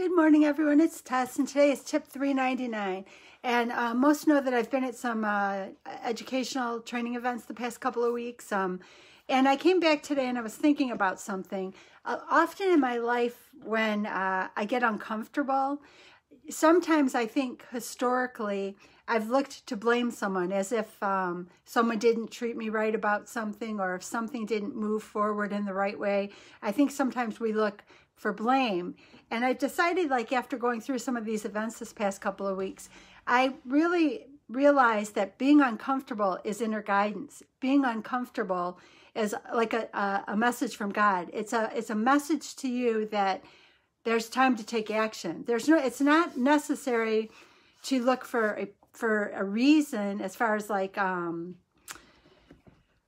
Good morning, everyone. It's Tess, and today is tip 399. And uh, most know that I've been at some uh, educational training events the past couple of weeks. Um, and I came back today and I was thinking about something. Uh, often in my life, when uh, I get uncomfortable, sometimes I think historically I've looked to blame someone as if um, someone didn't treat me right about something or if something didn't move forward in the right way. I think sometimes we look for blame. And I decided, like, after going through some of these events this past couple of weeks, I really realized that being uncomfortable is inner guidance. Being uncomfortable is like a, a, a message from God. It's a, it's a message to you that there's time to take action. There's no, it's not necessary to look for a, for a reason as far as like, um,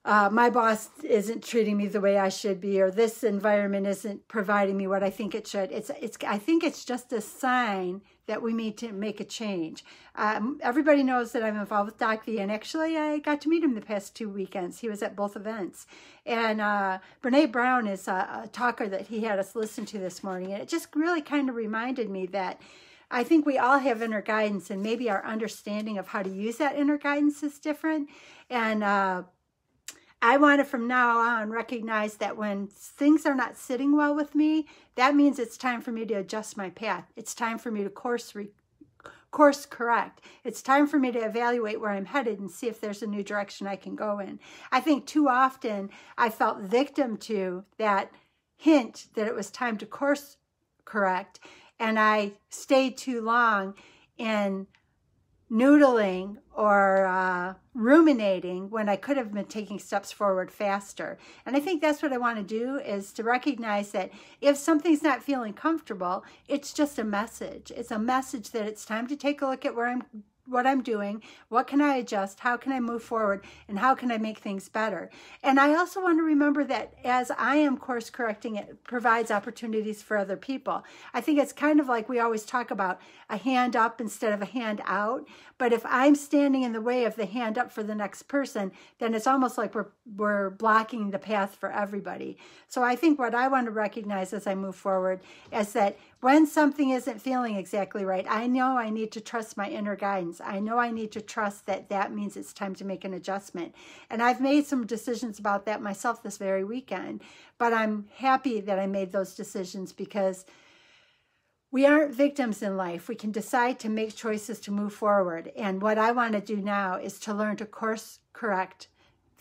uh, my boss isn't treating me the way I should be, or this environment isn't providing me what I think it should. It's, it's. I think it's just a sign that we need to make a change. Um, everybody knows that I'm involved with Doc V, and actually, I got to meet him the past two weekends. He was at both events, and uh, Brene Brown is a, a talker that he had us listen to this morning, and it just really kind of reminded me that. I think we all have inner guidance, and maybe our understanding of how to use that inner guidance is different. And uh, I want to from now on recognize that when things are not sitting well with me, that means it's time for me to adjust my path. It's time for me to course course correct. It's time for me to evaluate where I'm headed and see if there's a new direction I can go in. I think too often I felt victim to that hint that it was time to course correct and I stayed too long in noodling or uh, ruminating when I could have been taking steps forward faster. And I think that's what I want to do is to recognize that if something's not feeling comfortable, it's just a message. It's a message that it's time to take a look at where I'm what I'm doing, what can I adjust, how can I move forward, and how can I make things better. And I also want to remember that as I am course correcting, it provides opportunities for other people. I think it's kind of like we always talk about a hand up instead of a hand out. But if I'm standing in the way of the hand up for the next person, then it's almost like we're, we're blocking the path for everybody. So I think what I want to recognize as I move forward is that when something isn't feeling exactly right, I know I need to trust my inner guidance. I know I need to trust that that means it's time to make an adjustment. And I've made some decisions about that myself this very weekend, but I'm happy that I made those decisions because we aren't victims in life. We can decide to make choices to move forward. And what I want to do now is to learn to course correct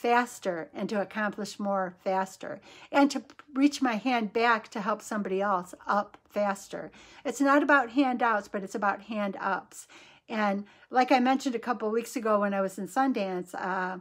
faster and to accomplish more faster and to reach my hand back to help somebody else up faster. It's not about handouts, but it's about hand ups. And like I mentioned a couple weeks ago when I was in Sundance, uh,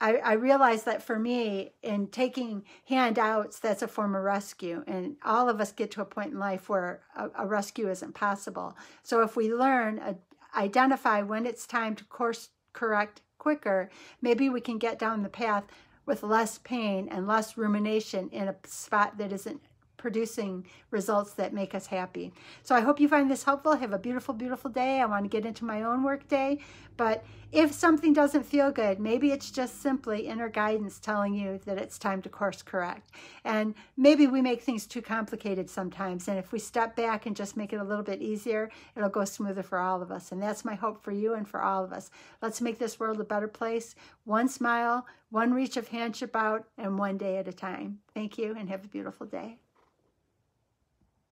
I, I, realized that for me, in taking handouts, that's a form of rescue. And all of us get to a point in life where a, a rescue isn't possible. So if we learn, uh, identify when it's time to course correct quicker, maybe we can get down the path with less pain and less rumination in a spot that isn't producing results that make us happy. So I hope you find this helpful. Have a beautiful, beautiful day. I want to get into my own work day. But if something doesn't feel good, maybe it's just simply inner guidance telling you that it's time to course correct. And maybe we make things too complicated sometimes. And if we step back and just make it a little bit easier, it'll go smoother for all of us. And that's my hope for you and for all of us. Let's make this world a better place. One smile, one reach of handship out, and one day at a time. Thank you and have a beautiful day.